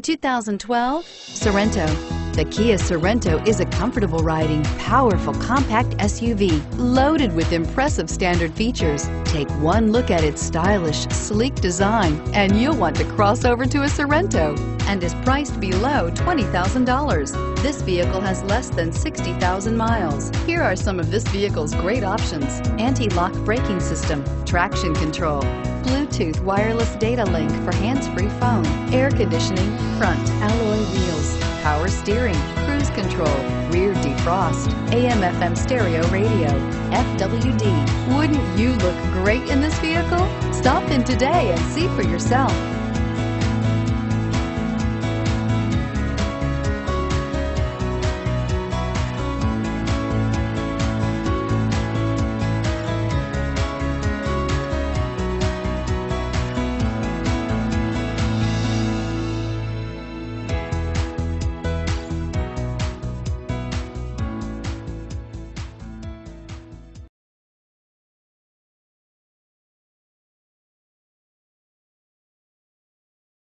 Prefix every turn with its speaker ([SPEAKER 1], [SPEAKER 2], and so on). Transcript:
[SPEAKER 1] 2012 Sorento. The Kia Sorento is a comfortable riding, powerful compact SUV loaded with impressive standard features. Take one look at its stylish, sleek design and you'll want to cross over to a Sorento and is priced below $20,000. This vehicle has less than 60,000 miles. Here are some of this vehicle's great options. Anti-lock braking system, traction control, Bluetooth wireless data link for hands-free phone, air conditioning, front alloy wheels, power steering, cruise control, rear defrost, AM FM stereo radio, FWD. Wouldn't you look great in this vehicle? Stop in today and see for yourself.